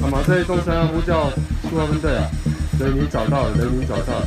好嘛这一栋三呼叫苏化分队啊人已找到了人已找到了。